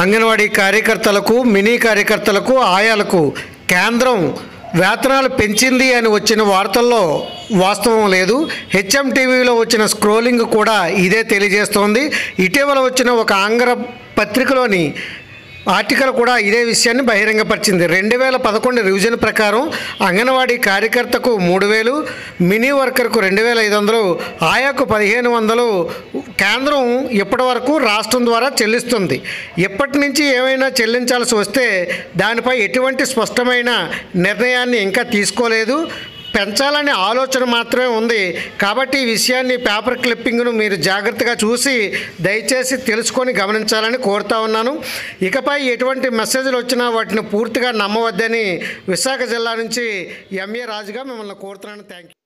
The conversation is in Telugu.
అంగన్వాడీ కార్యకర్తలకు మినీ కార్యకర్తలకు ఆయాలకు కేంద్రం వేతనాలు పెంచింది అని వచ్చిన వార్తల్లో వాస్తవం లేదు. హెచ్ఎం టీవీలో వచ్చిన స్క్రోలింగ్ కూడా ఇదే తెలియజేస్తోంది. ఇటీవల వచ్చిన ఒక ఆంగ్ల పత్రికలోని ఆర్టికల్ కూడా ఇదే విషయాన్ని బహిరంగపరిచింది. రెండు వేల పదకొండు రివిజన్ ప్రకారం అంగన్వాడీ కార్యకర్తకు మూడు వేలు మినీ వర్కర్కు రెండు వేల ఐదు వందలు ఆయాకు పదిహేను వందలు కేంద్రం ఇప్పటి వరకు రాష్ట్రం ద్వారా చెల్లిస్తుంది. ఇప్పటి నుంచి ఏమైనా చెల్లించాల్సి వస్తే దానిపై ఎటువంటి స్పష్టమైన నిర్ణయాన్ని ఇంకా తీసుకోలేదు. పెంచాలనే ఆలోచన మాత్రమే ఉంది. కాబట్టి ఈ విషయాన్ని పేపర్ క్లిప్పింగ్ను మీరు జాగ్రత్తగా చూసి దయచేసి తెలుసుకొని గమనించాలని కోరుతా ఉన్నాను. ఇకపై ఎటువంటి మెసేజ్లు వచ్చినా వాటిని పూర్తిగా నమ్మవద్దని విశాఖ జిల్లా నుంచి ఎంఏ రాజుగా మిమ్మల్ని కోరుతున్నాను. Thank you